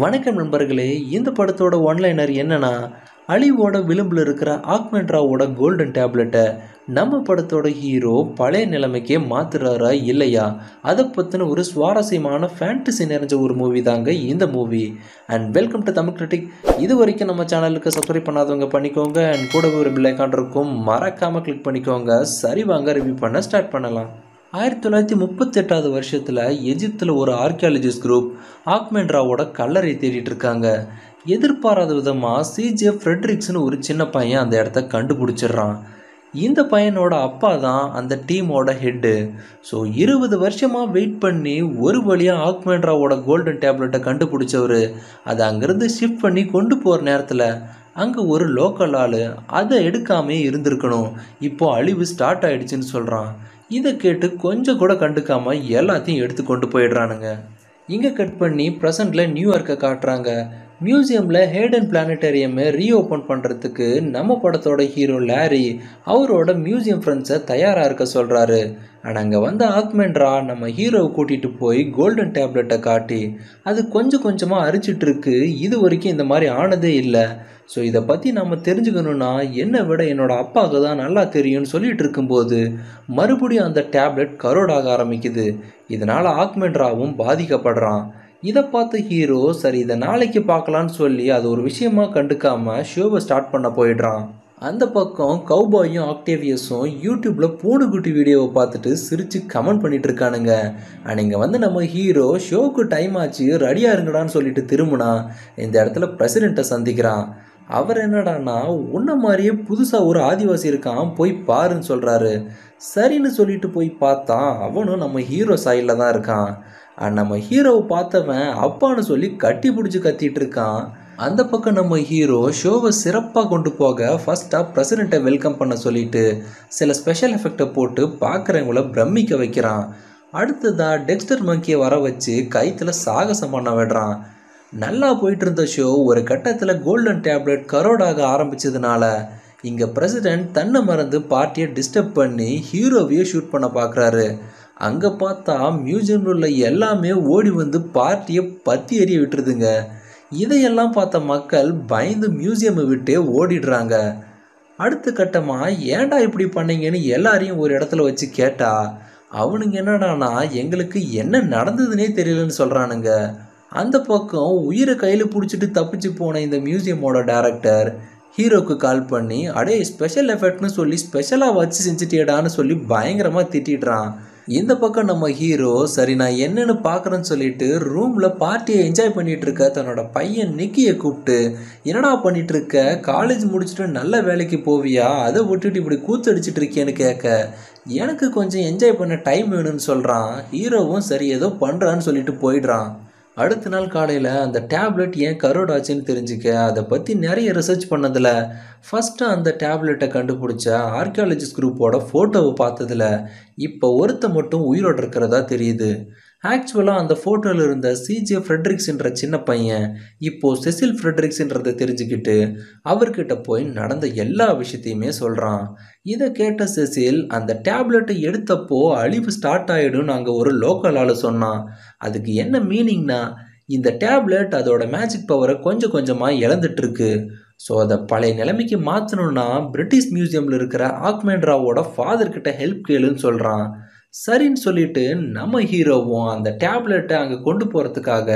வணக்கம் நண்பர்களே இந்த படத்தோட ஒன்லைனர் என்னன்னா அழிவோட விளிம்பில் இருக்கிற ஆக்மெண்ட்ராவோட கோல்டன் டேப்லெட்டை நம்ம படத்தோட ஹீரோ பழைய நிலைமைக்கே மாத்துறாரா இல்லையா? அதை பற்றின ஒரு சுவாரஸ்யமான ஃபேண்டசி நிறைஞ்ச ஒரு மூவி தாங்க இந்த movie and welcome to Tamil critic இது வரைக்கும் நம்ம சேனலுக்கு சப்ஸ்கிரைப் பண்ணாதவங்க பண்ணிக்கோங்க. அண்ட் கூட ஒரு பில் இருக்கும். மறக்காமல் கிளிக் பண்ணிக்கோங்க. சரி வாங்க ரிவ்யூ பண்ண ஸ்டார்ட் பண்ணலாம். ஆயிரத்தி தொள்ளாயிரத்தி முப்பத்தெட்டாவது வருஷத்தில் எஜிப்தில் ஒரு ஆர்கியாலஜிஸ்ட் குரூப் ஆக்மென்ட்ராவோட கல்லறை தேடிட்டு இருக்காங்க. எதிர்பாராத விதமாக சிஜே ஃப்ரெட்ரிக்ஸ்னு ஒரு சின்ன பையன் அந்த இடத்த கண்டுபிடிச்சிடுறான். இந்த பையனோட அப்பா தான் அந்த டீமோட ஹெட்டு ஸோ இருபது வருஷமாக வெயிட் பண்ணி ஒரு வழியாக ஆக்மெண்ட்ராவோட கோல்டன் டேப்லெட்டை கண்டுபிடிச்சவர். அதை அங்கேருந்து ஷிஃப்ட் பண்ணி கொண்டு போகிற நேரத்தில் அங்கே ஒரு லோக்கல் ஆள் அதை எடுக்காமே இருந்திருக்கணும். இப்போது அழிவு ஸ்டார்ட் ஆகிடுச்சின்னு சொல்கிறான் இதை கேட்டு கொஞ்சம் கூட கண்டுக்காமல் எல்லாத்தையும் எடுத்து கொண்டு போயிடுறானுங்க. இங்கே கட் பண்ணி ப்ரெசண்டில் நியூயார்க்கை காட்டுறாங்க. மியூசியமில் ஹேடன் பிளானட்டேரியமை ரீஓப்பன் பண்ணுறதுக்கு நம்ம படத்தோட ஹீரோ லாரி அவரோட மியூசியம் ஃப்ரெண்ட்ஸை தயாராக இருக்க சொல்கிறாரு ஆனால் அங்கே வந்த ஆக்மெண்ட்ரா நம்ம ஹீரோவை கூட்டிகிட்டு போய் கோல்டன் டேப்லெட்டை காட்டி அது கொஞ்சம் கொஞ்சமாக அரிச்சிட்ருக்கு இது வரைக்கும் இந்த மாதிரி ஆனதே இல்லை. ஸோ இதை பற்றி நம்ம தெரிஞ்சுக்கணுன்னா என்னை விட என்னோடய அப்பாவுக்கு தான் நல்லா தெரியும்னு சொல்லிகிட்டு இருக்கும்போது மறுபடியும் அந்த டேப்லெட் கரோடாக ஆரம்பிக்குது. இதனால் ஆக்மெண்ட்ராவும் பாதிக்கப்படுறான். இதை பார்த்து ஹீரோ சரி இதை நாளைக்கு பார்க்கலான்னு சொல்லி அது ஒரு விஷயமா கண்டுக்காம ஷோவை ஸ்டார்ட் பண்ண போயிடுறான். அந்த பக்கம் கௌபாயும் ஆக்டேவியஸும் யூடியூப்பில் பூனைக்குட்டி வீடியோவை பார்த்துட்டு சிரித்து கமெண்ட் பண்ணிட்டு இருக்கானுங்க. அன்னைங்க வந்து நம்ம ஹீரோ ஷோவுக்கு டைம் ஆச்சு ரெடியாக இருங்கடான்னு சொல்லிட்டு திரும்பினா இந்த இடத்துல பிரசிடெண்ட்டை சந்திக்கிறான். அவர் என்னடான்னா உன்ன மாதிரியே புதுசாக ஒரு ஆதிவாசி இருக்கான் போய் பாருன்னு சொல்கிறாரு சரின்னு சொல்லிட்டு போய் பார்த்தா அவனும் நம்ம ஹீரோ சைடில் தான் இருக்கான். நம்ம ஹீரோவை பார்த்தவன் அப்பான்னு சொல்லி கட்டி பிடிச்சி கத்திட்டு இருக்கான். அந்த பக்கம் நம்ம ஹீரோ ஷோவை சிறப்பாக கொண்டு போக ஃபஸ்ட்டாக பிரசிடெண்ட்டை வெல்கம் பண்ண சொல்லிட்டு சில ஸ்பெஷல் எஃபெக்டை போட்டு பார்க்குறவங்கள பிரமிக்க வைக்கிறான். அடுத்ததாக டெக்ஸ்டர் மங்கியை வர வச்சு கைத்தில் சாகசம் பண்ண விடுறான். நல்லா போயிட்டு இருந்த ஷோ ஒரு கட்டத்தில் கோல்டன் டேப்லெட் கரோடாக ஆரம்பிச்சதுனால இங்கே பிரசிடெண்ட் தன்னை மறந்து பார்ட்டியை டிஸ்டர்ப் பண்ணி ஹீரோவையே ஷூட் பண்ண பார்க்குறாரு அங்கே பார்த்தா மியூசியமில் உள்ள எல்லாமே ஓடி வந்து பார்ட்டியை பற்றி எறிய விட்டுருதுங்க. இதையெல்லாம் பார்த்த மக்கள் பயந்து மியூசியமை விட்டே ஓடிடுறாங்க. அடுத்த கட்டமாக ஏன்டா இப்படி பண்ணீங்கன்னு எல்லாரையும் ஒரு இடத்துல வச்சு கேட்டா அவனுங்க என்னடானா எங்களுக்கு என்ன நடந்ததுன்னே தெரியலன்னு சொல்கிறானுங்க அந்த பக்கம் உயிரை கையில் பிடிச்சிட்டு தப்பிச்சு போன இந்த மியூசியமோட டேரக்டர் ஹீரோக்கு கால் பண்ணி அடே ஸ்பெஷல் எஃபெக்ட்னு சொல்லி ஸ்பெஷலாக வச்சு செஞ்சுட்டியடான்னு சொல்லி பயங்கரமாக திட்டிடுறான். இந்த பக்கம் நம்ம ஹீரோ சரி நான் என்னன்னு பார்க்குறேன்னு சொல்லிட்டு ரூமில் பார்ட்டியை என்ஜாய் பண்ணிட்டு இருக்க தன்னோட பையன் நிக்கியை கூப்பிட்டு என்னடா பண்ணிட்டு இருக்க? காலேஜ் முடிச்சுட்டு நல்ல வேலைக்கு போவியா? அதை விட்டுட்டு இப்படி கூத்தடிச்சிட்டு இருக்கேன்னு கேட்க எனக்கு கொஞ்சம் என்ஜாய் பண்ண டைம் வேணும்னு சொல்கிறான் ஹீரோவும் சரி ஏதோ பண்ணுறான்னு சொல்லிட்டு போயிடுறான். அடுத்த நாள் காலையில் அந்த டேப்லெட் ஏன் கரோட் ஆச்சுன்னு தெரிஞ்சுக்க அதை பற்றி நிறைய ரிசர்ச் பண்ணதில். ஃபஸ்ட்டு அந்த டேப்லெட்டை கண்டுபிடிச்ச ஆர்கியாலஜிஸ்ட் குரூப்போட ஃபோட்டோவை பார்த்ததில் இப்போ ஒருத்த மட்டும் உயிரோடு இருக்கிறதா தெரியுது. ஆக்சுவலாக அந்த ஃபோட்டோவில் இருந்த சிஜே ஃப்ரெட்ரிக்ஸ்ன்ற சின்ன பையன் இப்போது செசில் ஃப்ரெட்ரிக்ஸ்ன்றதை தெரிஞ்சுக்கிட்டு அவர்கிட்ட போய் நடந்த எல்லா விஷயத்தையுமே சொல்கிறான் இதை கேட்ட செசில் அந்த டேப்லெட்டை எடுத்தப்போ அழிவு ஸ்டார்ட் ஆகிடும்னு அங்கே ஒரு லோக்கல் ஆள் சொன்னான். அதுக்கு என்ன மீனிங்னா இந்த டேப்லெட் அதோட மேஜிக் பவரை கொஞ்சம் கொஞ்சமாக இழந்துட்டுருக்கு. ஸோ அதை பழைய நிலைமைக்கு மாற்றணும்னா பிரிட்டிஷ் மியூசியமில் இருக்கிற ஆக்மேண்ட்ராவோட ஃபாதர்கிட்ட ஹெல்ப் கேளுன்னு சொல்கிறான் சரின்னு சொல்லிட்டு நம்ம ஹீரோவும் அந்த டேப்லெட்டை அங்கே கொண்டு போகிறதுக்காக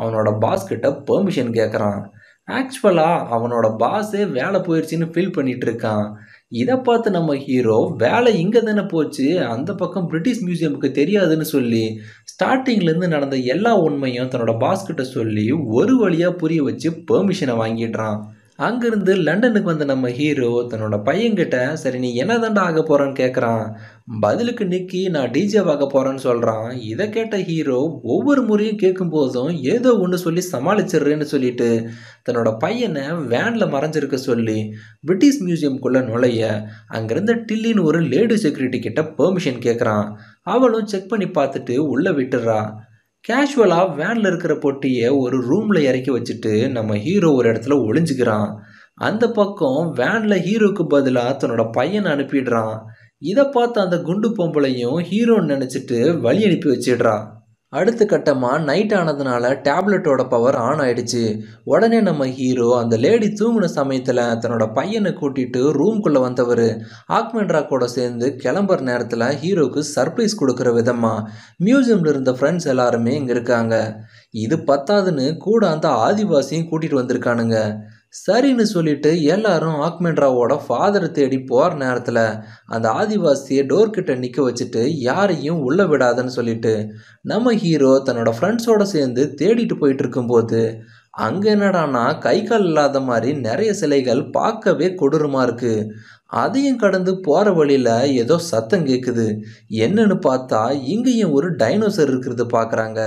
அவனோட பாஸ்கிட்ட பெர்மிஷன் கேட்குறான் ஆக்சுவலாக அவனோட பாஸே வேலை போயிடுச்சின்னு ஃபீல் பண்ணிகிட்டு இருக்கான். இதை பார்த்து நம்ம ஹீரோ வேலை இங்கே தானே போச்சு அந்த பக்கம் பிரிட்டிஷ் மியூசியமுக்கு தெரியாதுன்னு சொல்லி ஸ்டார்டிங்லேருந்து நடந்த எல்லா உண்மையும் தன்னோட பாஸ்கிட்ட சொல்லி ஒரு வழியாக புரிய வச்சு பெர்மிஷனை வாங்கிடுறான். அங்கேருந்து லண்டனுக்கு வந்த நம்ம ஹீரோ தன்னோட பையன்கிட்ட சரி நீ என்ன தாண்டா ஆக போகிறான்னு கேட்குறான் பதிலுக்கு நிக்கி நான் டிஜே ஆக போகிறேன்னு சொல்கிறான் இதை கேட்ட ஹீரோ ஒவ்வொரு முறையும் கேட்கும் போதும் ஏதோ ஒன்று சொல்லி சமாளிச்சிடுறேன்னு சொல்லிட்டு தன்னோட பையனை வேனில் மறைஞ்சிருக்க சொல்லி பிரிட்டிஷ் மியூசியம்குள்ளே நுழைய அங்கேருந்த டில்லின்னு ஒரு லேடி செக்யூரிட்டி கிட்ட பெர்மிஷன் கேட்குறான் அவளும் செக் பண்ணி பார்த்துட்டு உள்ளே விட்டுறா. கேஷுவலாக வேனில் இருக்கிற பொட்டியை ஒரு ரூமில் இறக்கி வச்சுட்டு நம்ம ஹீரோ ஒரு இடத்துல ஒளிஞ்சுக்கிறான். அந்த பக்கம் வேனில் ஹீரோக்கு பதிலாக தன்னோட பையனை அனுப்பிடுறான். இதை பார்த்து அந்த குண்டு பொம்பளையும் ஹீரோன்னு நினச்சிட்டு வழி அனுப்பி வச்சிடுறான் அடுத்த கட்டமாக நைட் ஆனதுனால டேப்லெட்டோட பவர் ஆன் ஆயிடுச்சு. உடனே நம்ம ஹீரோ அந்த லேடி தூங்கின சமயத்தில் தன்னோட பையனை கூட்டிட்டு ரூம்குள்ளே வந்தவர். ஆக்மெண்ட்ரா கூட சேர்ந்து கிளம்புற நேரத்தில் ஹீரோவுக்கு சர்ப்ரைஸ் கொடுக்குற விதமாக மியூசியமில் இருந்த ஃப்ரெண்ட்ஸ் எல்லாருமே இங்கே இருக்காங்க. இது பத்தாதுன்னு கூட அந்த ஆதிவாசியும் கூட்டிகிட்டு வந்திருக்கானுங்க. சரின்னு சொல்லிட்டு எல்லாரும் ஆக்மெண்ட்ராவோட ஃபாதரை தேடி போகிற நேரத்தில் அந்த ஆதிவாசியை டோர்கிட்ட நிற்க வச்சுட்டு யாரையும் உள்ள விடாதன்னு சொல்லிட்டு நம்ம ஹீரோ தன்னோட ஃப்ரெண்ட்ஸோட சேர்ந்து தேடிட்டு போயிட்டு இருக்கும்போது அங்கே என்னடானா கை கால் இல்லாத மாதிரி நிறைய சிலைகள் பார்க்கவே கொடூரமாக இருக்குது அதையும் கடந்து போகிற வழியில் ஏதோ சத்தம் கேட்குது என்னன்னு பார்த்தா இங்கேயும் ஒரு டைனோசர் இருக்கிறது பார்க்குறாங்க.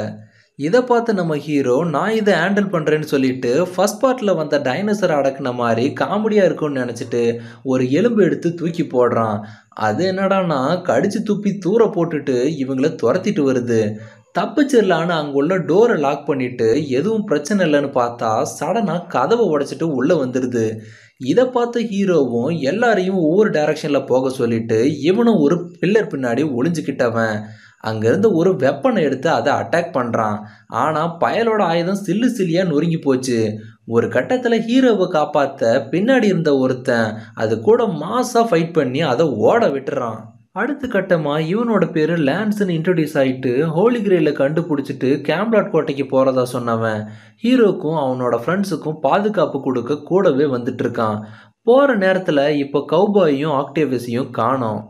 இதை பார்த்து நம்ம ஹீரோ நான் இதை ஹேண்டில் பண்ணுறேன்னு சொல்லிட்டு ஃபஸ்ட் பார்ட்டில் வந்த டைனோசர் அடக்குன மாதிரி காமெடியாக இருக்கும்னு நினச்சிட்டு ஒரு எலும்பு எடுத்து தூக்கி போடுறான். அது என்னடானா கடிச்சு துப்பி தூர போட்டுட்டு இவங்கள துரத்திட்டு வருது. தப்பிச்சிடலான்னு அங்கே உள்ள டோரை லாக் பண்ணிட்டு எதுவும் பிரச்சனை இல்லைன்னு பார்த்தா சடனாக கதவை உடைச்சிட்டு உள்ளே வந்துடுது இதை பார்த்த ஹீரோவும் எல்லாரையும் ஒவ்வொரு டைரக்ஷனில் போக சொல்லிட்டு இவனும் ஒரு பில்லர் பின்னாடி ஒளிஞ்சுக்கிட்டவன். அங்கேருந்து ஒரு வெப்பனை எடுத்து அதை அட்டாக் பண்ணுறான் ஆனால் பயலோட ஆயுதம் சில்லு சில்லியாக நொறுங்கி போச்சு. ஒரு கட்டத்தில் ஹீரோவை காப்பாற்ற பின்னாடி இருந்த ஒருத்தன் அது கூட மாசாக ஃபைட் பண்ணி அதை ஓட விட்டுறான். அடுத்த கட்டமாக இவனோட பேர் லான்ஸ்னு இன்ட்ரடியூஸ் ஆகிட்டு ஹோலி கிரேயில் கண்டுபிடிச்சிட்டு கேம்லாட் கோட்டைக்கு போகிறதா சொன்னவன். ஹீரோக்கும் அவனோட ஃப்ரெண்ட்ஸுக்கும் பாதுகாப்பு கொடுக்க கூடவே வந்துட்டு இருக்கான். போகிற நேரத்தில் இப்போ கௌபாயும் ஆக்டேவியஸையும் காணோம்.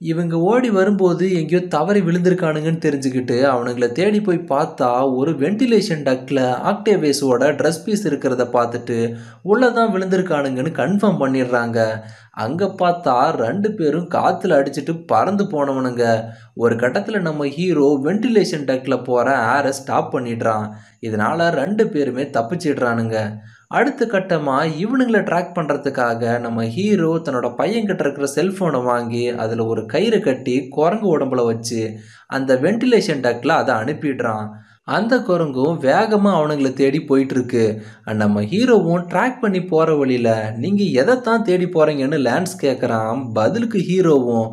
இவங்க ஓடி வரும்போது எங்கேயோ தவறி விழுந்திருக்கானுங்கன்னு தெரிஞ்சுக்கிட்டு அவனுங்களை தேடி போய் பார்த்தா ஒரு வென்டிலேஷன் டக்கில் ஆக்டேவேஸோட ட்ரெஸ் பீஸ் இருக்கிறத பார்த்துட்டு உள்ளே தான் விழுந்திருக்கானுங்கன்னு கன்ஃபார்ம் பண்ணிடுறாங்க. அங்கே பார்த்தா ரெண்டு பேரும் காற்றுல அடிச்சுட்டு பறந்து போனவனுங்க. ஒரு கட்டத்தில் நம்ம ஹீரோ வென்டிலேஷன் டக்கில் போகிற ஏரை ஸ்டாப் பண்ணிடுறான். இதனால் ரெண்டு பேருமே தப்பிச்சிடுறானுங்க. அடுத்த கட்டமாக இவனுங்களை ட்ராக் பண்ணுறதுக்காக நம்ம ஹீரோ தன்னோட பையன்கிட்ட இருக்கிற செல்ஃபோனை வாங்கி அதில் ஒரு கயிறு கட்டி குரங்கு உடம்புல வச்சு அந்த வென்டிலேஷன் டக்கில் அதை அனுப்பிடுறான். அந்த குரங்கும் வேகமாக அவனுங்களை தேடி போயிட்டுருக்கு. நம்ம ஹீரோவும் ட்ராக் பண்ணி போகிற வழியில் நீங்கள் எதைத்தான் தேடி போகிறீங்கன்னு லேண்ட்ஸ் கேட்குறான் பதிலுக்கு ஹீரோவும்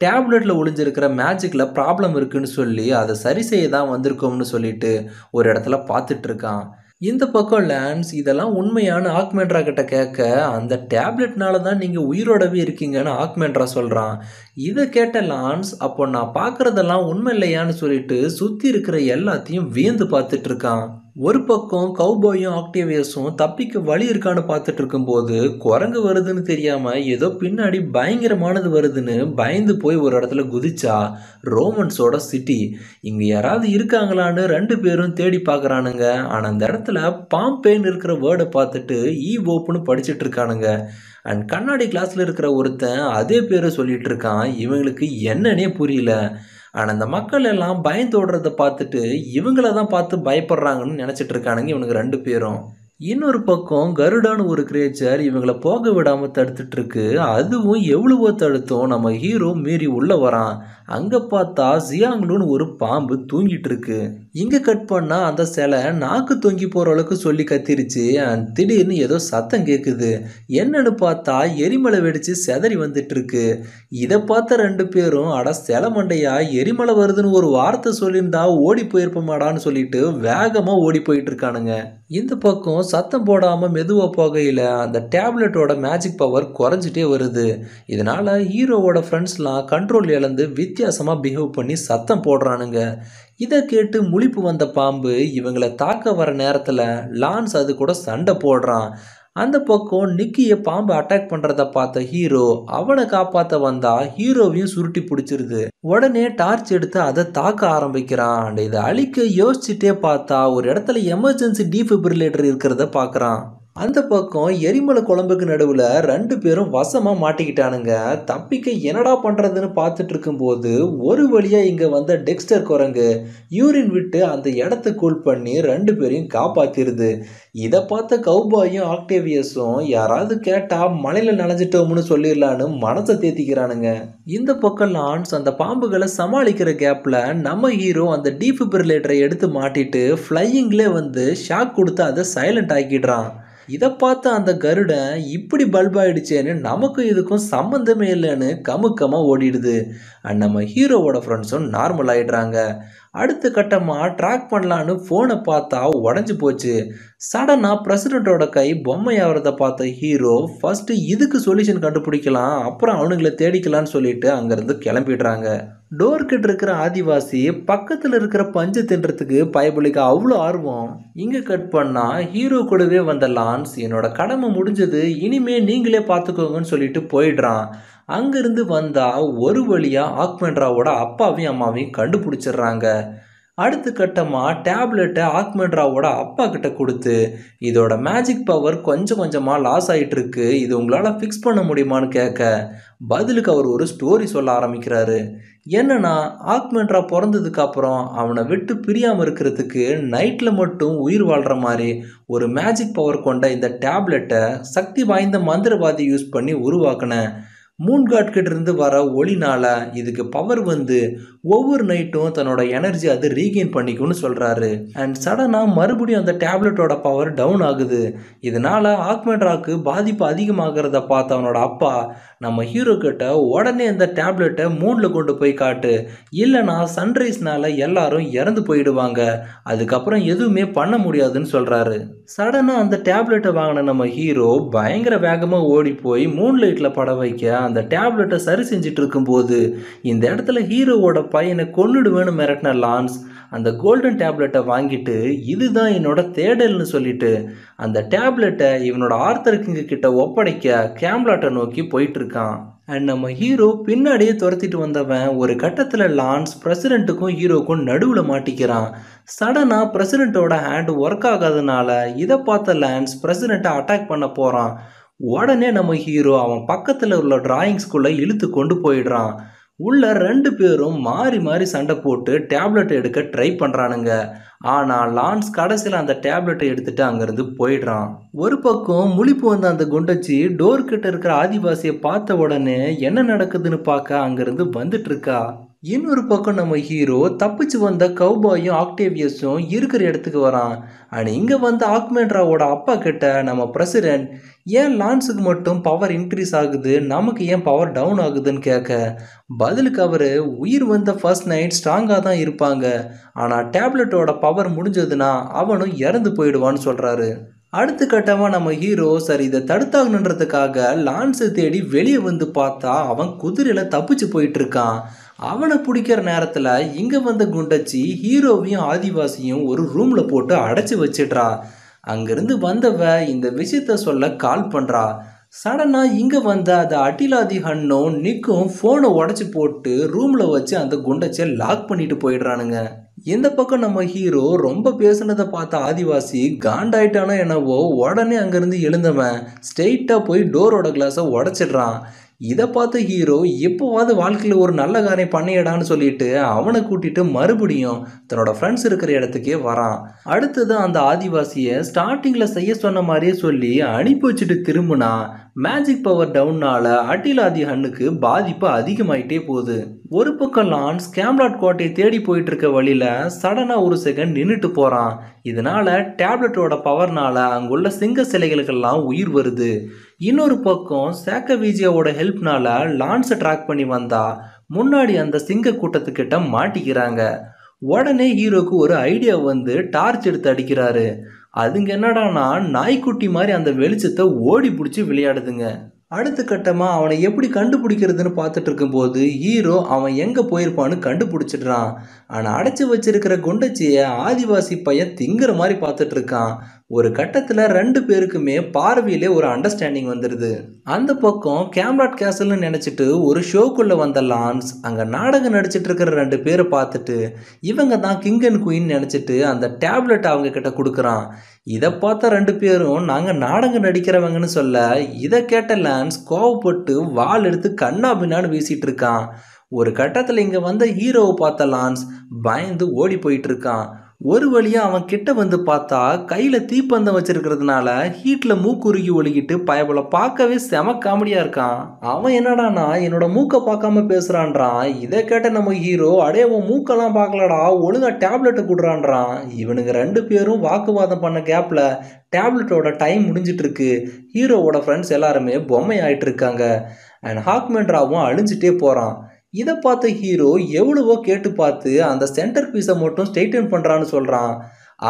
டேப்லெட்டில் ஒளிஞ்சிருக்கிற மேஜிக்கில் ப்ராப்ளம் இருக்குன்னு சொல்லி அதை சரி செய்ய தான் வந்திருக்கோம்னு சொல்லிட்டு ஒரு இடத்துல பார்த்துட்ருக்கான் இந்த பக்கம் லேன்ஸ் இதெல்லாம் உண்மையான ஆக்மெண்ட்ரா கிட்ட கேட்க அந்த டேப்லெட்னால தான் நீங்கள் உயிரோடவே இருக்கீங்கன்னு ஆக்மெண்ட்ரா சொல்கிறான் இதை கேட்ட லான்ஸ் அப்போ நான் பார்க்குறதெல்லாம் உண்மை இல்லையான்னு சொல்லிட்டு சுற்றி இருக்கிற எல்லாத்தையும் வியந்து பார்த்துட்ருக்கான் ஒரு பக்கம் கௌபாயும் ஆக்டேவியஸும் தப்பிக்க வழி இருக்கான்னு பார்த்துட்டு இருக்கும்போது குரங்கு வருதுன்னு தெரியாமல் ஏதோ பின்னாடி பயங்கரமானது வருதுன்னு பயந்து போய் ஒரு இடத்துல குதிச்சா ரோமன்ஸோட சிட்டி இங்கே யாராவது இருக்காங்களான்னு ரெண்டு பேரும் தேடி பார்க்குறானுங்க. ஆனால் அந்த இடத்துல பாம்பேன்னு இருக்கிற வேர்டை பார்த்துட்டு e ஈ ஓப்புன்னு படிச்சுட்டு இருக்கானுங்க. அண்ட் கண்ணாடி கிளாஸில் இருக்கிற ஒருத்தன் அதே பேரை சொல்லிகிட்டு இருக்கான். இவங்களுக்கு என்னன்னே புரியல. ஆனால் அந்த மக்கள் எல்லாம் பயந்தோடுறத பார்த்துட்டு இவங்கள தான் பார்த்து பயப்படுறாங்கன்னு நினச்சிட்டு இருக்கானுங்க இவனுக்கு ரெண்டு பேரும். இன்னொரு பக்கம் கருடான்னு ஒரு கிரேச்சர் இவங்களை போக விடாமல் தடுத்துட்டு இருக்கு. அதுவும் எவ்வளவோ தடுத்தும் நம்ம ஹீரோ மீறி உள்ளே வரான். அங்கே பார்த்தா ஜியாங்லுன்னு ஒரு பாம்பு தூங்கிட்டு இருக்கு. இங்கே கட் பண்ணால் அந்த சிலை நாக்கு தொங்கி போகிற அளவுக்கு சொல்லி கத்திருச்சு. திடீர்னு ஏதோ சத்தம் கேட்குது என்னன்னு பார்த்தா எரிமலை வெடித்து செதறி வந்துட்டுருக்கு. இதை பார்த்த ரெண்டு பேரும் அட சில மண்டையா எரிமலை வருதுன்னு ஒரு வார்த்தை சொல்லியிருந்தா ஓடி போயிருப்போமாடான்னு சொல்லிட்டு வேகமாக ஓடி போயிட்டு இருக்கானுங்க இந்த பக்கம் சத்தம் போடாமல் மெதுவாக போகையில அந்த டேப்லெட்டோட மேஜிக் பவர் குறைஞ்சிட்டே வருது. இதனால் ஹீரோவோட ஃப்ரெண்ட்ஸ்லாம் கண்ட்ரோல் இழந்து வித்தியாசமாக பிஹேவ் பண்ணி சத்தம் போடுறானுங்க. இதை கேட்டு முழிப்பு வந்த பாம்பு இவங்களை தாக்க வர நேரத்தில் லான்ஸ் அது கூட சண்டை போடுறான். அந்த பக்கம் நிக்கியை பாம்பு அட்டாக் பண்ணுறத பார்த்த ஹீரோ அவனை காப்பாற்ற வந்தா ஹீரோவையும் சுருட்டி பிடிச்சிருது. உடனே டார்ச் எடுத்து அதை தாக்க ஆரம்பிக்கிறான். அண்ட் இதை அழிக்க யோசிச்சுட்டே பார்த்தா ஒரு இடத்துல எமர்ஜென்சி டீஃபிபிரிலேட்டர் இருக்கிறத பார்க்குறான். அந்த பக்கம் எரிமலை குழம்புக்கு நடுவில் ரெண்டு பேரும் வசமாக மாட்டிக்கிட்டானுங்க. தப்பிக்க என்னடா பண்ணுறதுன்னு பார்த்துட்டு இருக்கும்போது ஒரு வழியாக இங்கே வந்த டெக்ஸ்டர் குரங்கு யூரின் விட்டு அந்த இடத்த கூல் பண்ணி ரெண்டு பேரையும் காப்பாற்றிடுது இதை பார்த்த கௌபாயும் ஆக்டேவியஸும் யாராவது கேட்டால் மலையில் நனைஞ்சிட்டோம்னு சொல்லிடலான்னு மனசை தேத்திக்கிறானுங்க. இந்த பக்கம் லான்ஸ் அந்த பாம்புகளை சமாளிக்கிற கேப்பில் நம்ம ஹீரோ அந்த டீஃபிபிரிலேட்டரை எடுத்து மாட்டிட்டு ஃப்ளையிங்லே வந்து ஷாக் கொடுத்து அதை சைலண்ட் ஆக்கிடுறான். இதை பார்த்த அந்த கருடன் இப்படி பல்ப் ஆயிடுச்சேன்னு நமக்கும் இதுக்கும் சம்மந்தமே இல்லைன்னு கமுக்கமாக ஓடிடுது அண்ட் நம்ம ஹீரோவோட ஃப்ரெண்ட்ஸும் நார்மல் ஆகிடுறாங்க அடுத்த கட்டமாக ட்ராக் பண்ணலான்னு ஃபோனை பார்த்தா உடஞ்சி போச்சு. சடனாக பிரசிடெண்ட்டோட கை பொம்மை ஆகிறத பார்த்த ஹீரோ ஃபஸ்ட்டு இதுக்கு சொல்யூஷன் கண்டுபிடிக்கலாம் அப்புறம் அவனுங்களை தேடிக்கலான்னு சொல்லிட்டு அங்கேருந்து கிளம்பிடுறாங்க. டோர்கிட்ட இருக்கிற ஆதிவாசி பக்கத்தில் இருக்கிற பஞ்சு தின்றதுக்கு பயபலிக்க அவ்வளோ ஆர்வம். இங்கே கட் பண்ணால் ஹீரோ கூடவே வந்த லான்ஸ் என்னோட கடமை முடிஞ்சது இனிமே நீங்களே பார்த்துக்கோங்கன்னு சொல்லிட்டு போயிடுறான். அங்கேருந்து வந்தால் ஒரு வழியாக ஆக்மெண்ட்ராவோட அப்பாவையும் அம்மாவையும் கண்டுபிடிச்சிடுறாங்க. அடுத்த கட்டமாக டேப்லெட்டை ஆக்மெண்ட்ராவோட அப்பா கிட்ட கொடுத்து இதோட மேஜிக் பவர் கொஞ்சம் கொஞ்சமாக லாஸ் ஆகிட்டு இருக்கு இது உங்களால் ஃபிக்ஸ் பண்ண முடியுமான்னு கேட்க பதிலுக்கு அவர் ஒரு ஸ்டோரி சொல்ல ஆரம்பிக்கிறாரு. என்னன்னா ஆக்மெண்ட்ரா பிறந்ததுக்கு அப்புறம் அவனை விட்டு பிரியாமல் இருக்கிறதுக்கு நைட்டில் மட்டும் உயிர் வாழ்கிற மாதிரி ஒரு மேஜிக் பவர் கொண்ட இந்த டேப்லெட்டை சக்தி வாய்ந்த மந்திரவாதி யூஸ் பண்ணி உருவாக்கினேன். மூன் இருந்து வர ஒளினால இதுக்கு பவர் வந்து ஒவ்வொரு நைட்டும் தன்னோட எனர்ஜி அது ரீகெயின் பண்ணிக்கும்னு சொல்கிறாரு அண்ட் சடனாக மறுபடியும் அந்த டேப்லெட்டோட பவர் டவுன் ஆகுது. இதனால ஆக்மெட்ராக்கு பாதிப்பு அதிகமாகிறத பார்த்த அவனோட அப்பா நம்ம ஹீரோ கிட்ட உடனே அந்த டேப்லெட்டை மூணில் கொண்டு போய் காட்டு. இல்லைனா சன்ரைஸ்னால எல்லாரும் இறந்து போயிடுவாங்க. அதுக்கப்புறம் எதுவுமே பண்ண முடியாதுன்னு சொல்கிறாரு சடனாக அந்த டேப்லெட்டை வாங்கின நம்ம ஹீரோ பயங்கர வேகமாக ஓடி போய் மூன் லைட்டில் பட வைக்க அந்த டேப்லெட்டை சரி செஞ்சுட்டு இருக்கும்போது இந்த இடத்துல ஹீரோவோட பையனை கொன்னுடுவேன்னு மிரட்டின லான்ஸ் அந்த கோல்டன் டேப்லெட்டை வாங்கிட்டு இதுதான் என்னோட தேடல்னு சொல்லிட்டு அந்த டேப்லெட்டை இவனோட ஆர்த்தர் கிங்க கிட்ட ஒப்படைக்க கேம்லாட்டை நோக்கி போயிட்டு இருக்கான் அண்ட் நம்ம ஹீரோ பின்னாடியே துரத்திட்டு வந்தவன் ஒரு கட்டத்தில் லான்ஸ் பிரசிடெண்ட்டுக்கும் ஹீரோக்கும் நடுவில் மாட்டிக்கிறான். சடனாக பிரசிடெண்ட்டோட ஹேண்ட் ஒர்க் ஆகாதனால இதை பார்த்த லான்ஸ் பிரசிடெண்ட்டை அட்டாக் பண்ண போகிறான் உடனே நம்ம ஹீரோ அவன் பக்கத்தில் உள்ள டிராயிங்ஸ்குள்ளே இழுத்து கொண்டு போயிடுறான். உள்ள ரெண்டு பேரும் மாறி மாறி சண்டை போட்டு டேப்லெட் எடுக்க ட்ரை பண்ணுறானுங்க ஆனால் லான்ஸ் கடைசியில் அந்த டேப்லெட்டை எடுத்துட்டு அங்கேருந்து போயிடுறான். ஒரு பக்கம் முழிப்பு வந்த அந்த குண்டச்சி டோர் கிட்ட இருக்கிற ஆதிவாசியை பார்த்த உடனே என்ன நடக்குதுன்னு பார்க்க அங்கேருந்து வந்துட்டு இருக்கா. இன்னொரு பக்கம் நம்ம ஹீரோ தப்பிச்சு வந்த கௌபாயும் ஆக்டேவியஸும் இருக்கிற இடத்துக்கு வரான். அண்ட் இங்கே வந்த ஆக்மேட்ராவோட அப்பா கிட்ட நம்ம பிரசிடென்ட் ஏன் லான்ஸுக்கு மட்டும் பவர் இன்க்ரீஸ் ஆகுது? நமக்கு ஏன் பவர் டவுன் ஆகுதுன்னு கேட்க பதிலுக்கு அவர் உயிர் வந்த ஃபர்ஸ்ட் நைட் ஸ்ட்ராங்காக தான் இருப்பாங்க. ஆனால் டேப்லெட்டோட பவர் முடிஞ்சதுன்னா அவனும் இறந்து போயிடுவான்னு சொல்கிறாரு அடுத்த கட்டமாக நம்ம ஹீரோ சரி இதை தடுத்தாகணுன்றதுக்காக லான்ஸை தேடி வெளியே வந்து பார்த்தா அவன் குதிரையில் தப்பிச்சு போயிட்டு இருக்கான். அவனை பிடிக்கிற நேரத்தில் இங்கே வந்த குண்டச்சி ஹீரோவையும் ஆதிவாசியும் ஒரு ரூமில் போட்டு அடைச்சி வச்சிடுறா. அங்கேருந்து வந்தவ இந்த விஷயத்த சொல்ல கால் பண்ணுறா சடனாக இங்கே வந்த அந்த அட்டிலாதி ஹன்னும் நிக்கும் ஃபோனை உடச்சி போட்டு ரூமில் வச்சு அந்த குண்டச்சியை லாக் பண்ணிட்டு போயிடுறானுங்க. இந்த பக்கம் நம்ம ஹீரோ ரொம்ப பேசுனதை பார்த்த ஆதிவாசி காண்டாயிட்டானோ என்னவோ உடனே அங்கேருந்து எழுந்தவன் ஸ்ட்ரெயிட்டாக போய் டோரோட கிளாஸை உடச்சிடுறான். இதை பார்த்து ஹீரோ எப்போவாது வாழ்க்கையில் ஒரு நல்ல காரியம் பண்ணியடான்னு சொல்லிட்டு அவனை கூட்டிட்டு மறுபடியும் தன்னோட ஃப்ரெண்ட்ஸ் இருக்கிற இடத்துக்கே வரான். அடுத்தது அந்த ஆதிவாசியை ஸ்டார்டிங்கில் செய்ய சொன்ன மாதிரியே சொல்லி அனுப்பி வச்சுட்டு திரும்பினா மேஜிக் பவர் டவுன்னால அட்டிலாதி ஹண்ணுக்கு பாதிப்பு அதிகமாயிட்டே போகுது. ஒரு பக்கம் லான்ஸ் கேம்லாட் கோட்டையை தேடி போயிட்டு இருக்க வழியில் சடனாக ஒரு செகண்ட் நின்றுட்டு போகிறான் இதனால் டேப்லெட்டோட பவர்னால அங்குள்ள சிங்க சிலைகளுக்கெல்லாம் உயிர் வருது. இன்னொரு பக்கம் சேக்கவிஜியாவோட ஹெல்ப்னால லான்ஸை ட்ராக் பண்ணி வந்தா முன்னாடி அந்த சிங்க கூட்டத்துக்கிட்ட மாட்டிக்கிறாங்க. உடனே ஹீரோக்கு ஒரு ஐடியா வந்து டார்ச் எடுத்து அடிக்கிறாரு. அதுங்க என்னடானா நாய்க்குட்டி மாதிரி அந்த வெளிச்சத்தை ஓடி பிடிச்சி விளையாடுதுங்க. அடுத்த கட்டமாக அவனை எப்படி கண்டுபிடிக்கிறதுன்னு பார்த்துட்டு இருக்கும்போது ஹீரோ அவன் எங்கே போயிருப்பான்னு கண்டுபிடிச்சிடுறான். ஆனால் அடைச்சி வச்சிருக்கிற குண்டச்சியை ஆதிவாசி பையன் திங்கிற மாதிரி பார்த்துட்டு இருக்கான் ஒரு கட்டத்தில் ரெண்டு பேருக்குமே பார்வையிலே ஒரு அண்டர்ஸ்டாண்டிங் வந்துடுது அந்த பக்கம் கேம்ராட் கேசல்னு நினச்சிட்டு ஒரு ஷோக்குள்ளே வந்த லான்ஸ் அங்கே நாடகம் நடிச்சிட்டு இருக்கிற ரெண்டு பேரை பார்த்துட்டு இவங்க தான் கிங் அண்ட் குயின் நினச்சிட்டு அந்த டேப்லெட் அவங்க கிட்ட கொடுக்குறான். இதை பார்த்த ரெண்டு பேரும் நாங்கள் நாடகம் நடிக்கிறவங்கன்னு சொல்ல இதை கேட்ட லான்ஸ் கோவப்பட்டு வால் எடுத்து கண்ணா பின்னான்னு வீசிட்டு இருக்கான். ஒரு கட்டத்தில் இங்கே வந்த ஹீரோவை பார்த்த லான்ஸ் பயந்து ஓடி போயிட்டு இருக்கான். ஒரு வழியாக அவன் கிட்ட வந்து பார்த்தா கையில் தீப்பந்தம் வச்சிருக்கிறதுனால ஹீட்டில் மூக்குருகி ஒழுகிட்டு பயபல பார்க்கவே செம காமெடியாக இருக்கான். அவன் என்னடானா என்னோட மூக்கை பார்க்காம பேசுகிறான்றான் இதை கேட்ட நம்ம ஹீரோ அடே உன் மூக்கெல்லாம் பார்க்கலடா ஒழுங்காக டேப்லெட்டை கொடுறான்றான். இவனுங்க ரெண்டு பேரும் வாக்குவாதம் பண்ண கேப்பில் டேப்லெட்டோட டைம் முடிஞ்சிட்டு இருக்கு ஹீரோவோட ஃப்ரெண்ட்ஸ் எல்லாருமே பொம்மை ஆயிட்டு இருக்காங்க அண்ட் ஹாக்மெண்ட்ராவும் அழிஞ்சிட்டே போகிறான் இதை பார்த்த ஹீரோ எவ்வளவோ கேட்டு பார்த்து அந்த சென்டர் பீஸை மட்டும் ஸ்ட்ரெயிட்டன் பண்ணுறான்னு சொல்கிறான்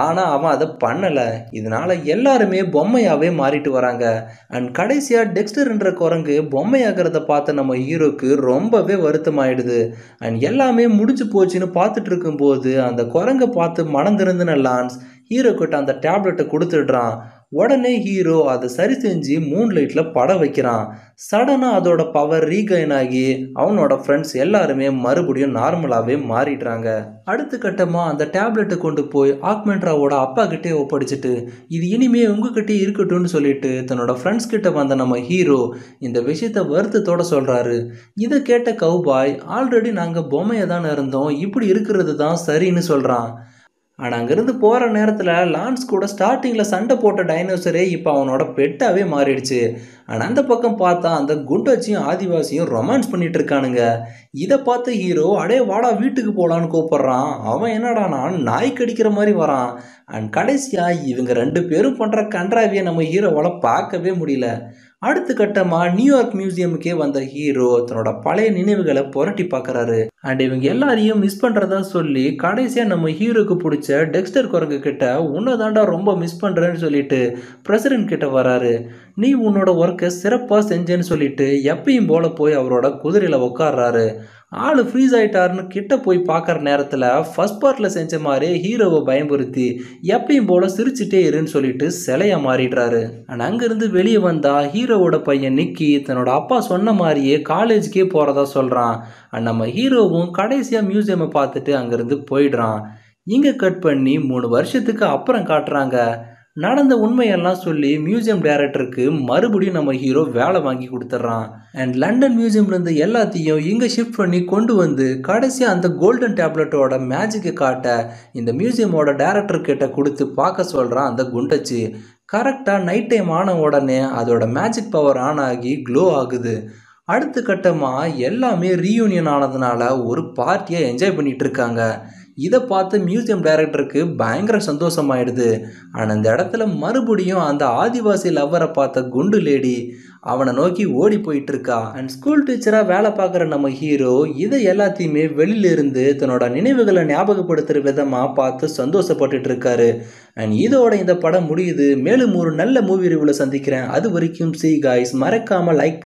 ஆனால் அவன் அதை பண்ணலை. இதனால எல்லாருமே பொம்மையாகவே மாறிட்டு வராங்க. அண்ட் கடைசியாக டெக்ஸ்டர்ன்ற குரங்கு பொம்மையாகிறத பார்த்த நம்ம ஹீரோக்கு ரொம்பவே வருத்தமாயிடுது. அண்ட் எல்லாமே முடிஞ்சு போச்சுன்னு பார்த்துட்டு இருக்கும்போது அந்த குரங்கை பார்த்து மனம் லான்ஸ் ஹீரோ கிட்ட அந்த டேப்லெட்டை கொடுத்துடுறான். உடனே ஹீரோ அதை சரி செஞ்சு மூன் லைட்டில் படம் வைக்கிறான். சடனாக அதோட பவர் ரீகைன் ஆகி அவனோட ஃப்ரெண்ட்ஸ் எல்லாருமே மறுபடியும் நார்மலாகவே மாறிடுறாங்க. அடுத்த கட்டமாக அந்த டேப்லெட்டை கொண்டு போய் ஆக்மெண்ட்ராவோட அப்பா கிட்டே ஒப்படைச்சிட்டு இது இனிமே உங்ககிட்டே இருக்கட்டும்னு சொல்லிட்டு தன்னோட ஃப்ரெண்ட்ஸ் கிட்ட வந்த நம்ம ஹீரோ இந்த விஷயத்த வருத்தத்தோட சொல்கிறாரு இதை கேட்ட கவுபாய் ஆல்ரெடி நாங்கள் பொம்மையை தானே இருந்தோம் இப்படி இருக்கிறது தான் சரின்னு சொல்கிறான் ஆனால் அங்கேருந்து போகிற நேரத்தில் லான்ஸ் கூட ஸ்டார்டிங்கில் சண்டை போட்ட டைனோசரே இப்போ அவனோட பெட்டாகவே மாறிடுச்சு. ஆனால் அந்த பக்கம் பார்த்தா அந்த குண்டச்சியும் ஆதிவாசியும் ரொமான்ஸ் பண்ணிட்டு இருக்கானுங்க. இதை பார்த்த ஹீரோ அடே வாடா வீட்டுக்கு போகலான்னு கூப்பிட்றான். அவன் என்னடானா நாய் கடிக்கிற மாதிரி வரான். அண்ட் கடைசியாக இவங்க ரெண்டு பேரும் பண்ணுற கன்றாவியை நம்ம ஹீரோவால் பார்க்கவே முடியல. அடுத்த கட்டமாக நியூயார்க் மியூசியமுக்கே வந்த ஹீரோ தன்னோட பழைய நினைவுகளை புரட்டி பார்க்குறாரு. அண்ட் இவங்க எல்லாரையும் மிஸ் பண்ணுறதா சொல்லி கடைசியாக நம்ம ஹீரோக்கு பிடிச்ச டெக்ஸ்டர் குரங்கு கிட்ட உன்னை தாண்டா ரொம்ப மிஸ் பண்ணுறேன்னு சொல்லிட்டு பிரசிடென்ட் கிட்ட வராரு. நீ உன்னோட ஒர்க்கை சிறப்பாக செஞ்சேன்னு சொல்லிட்டு எப்பயும் போல போய் அவரோட குதிரையில் உட்காடுறாரு ஆள் ஃப்ரீஸ் ஆகிட்டாருன்னு கிட்ட போய் பார்க்குற நேரத்தில் ஃபஸ்ட் பார்ட்டில் செஞ்ச மாதிரி ஹீரோவை பயன்படுத்தி எப்பயும் போல் சிரிச்சுட்டே இருன்னு சொல்லிட்டு சிலையை மாறிடுறாரு. அண்ட் அங்கேருந்து வெளியே வந்தால் ஹீரோவோட பையன் நிக்கி தன்னோட அப்பா சொன்ன மாதிரியே காலேஜுக்கே போகிறதா சொல்கிறான் அண்ட் நம்ம ஹீரோவும் கடைசியாக மியூசியமை பார்த்துட்டு அங்கேருந்து போயிடுறான். இங்கே கட் பண்ணி மூணு வருஷத்துக்கு அப்புறம் காட்டுறாங்க. நடந்த உண்மையெல்லாம் சொல்லி மியூசியம் டைரக்டருக்கு மறுபடியும் நம்ம ஹீரோ வேலை வாங்கி கொடுத்துட்றான். அண்ட் லண்டன் மியூசியம்லேருந்து எல்லாத்தையும் இங்கே ஷிஃப்ட் பண்ணி கொண்டு வந்து கடைசியாக அந்த கோல்டன் டேப்லெட்டோட மேஜிக்கை காட்ட இந்த மியூசியமோட டேரக்டர் கிட்ட கொடுத்து பார்க்க சொல்கிறான் அந்த குண்டச்சி. கரெக்டாக நைட் டைம் ஆன உடனே அதோட மேஜிக் பவர் ஆன் ஆகி க்ளோ ஆகுது. அடுத்த கட்டமாக எல்லாமே ரீயூனியன் ஆனதுனால ஒரு பார்ட்டியை என்ஜாய் பண்ணிகிட்டு இருக்காங்க. இதை பார்த்து மியூசியம் டைரக்டருக்கு பயங்கர சந்தோஷமாயிடுது. ஆனால் அந்த இடத்துல மறுபடியும் அந்த ஆதிவாசி லவ்வரை பார்த்த குண்டு லேடி அவனை நோக்கி ஓடி போயிட்டு இருக்கா அண்ட் ஸ்கூல் டீச்சராக வேலை பார்க்குற நம்ம ஹீரோ இதை எல்லாத்தையுமே வெளியிலிருந்து தன்னோட நினைவுகளை ஞாபகப்படுத்துகிற விதமாக பார்த்து சந்தோஷப்பட்டுட்டு இருக்காரு அண்ட் இதோட இந்த படம் முடியுது. மேலும் ஒரு நல்ல மூவி ரிவ்யூவில் சந்திக்கிறேன். அது வரைக்கும் சி காய்ஸ் மறக்காமல் லைக்